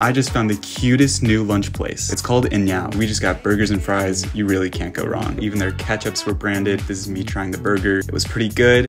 I just found the cutest new lunch place. It's called In-N-Out. We just got burgers and fries. You really can't go wrong. Even their ketchups were branded. This is me trying the burger. It was pretty good.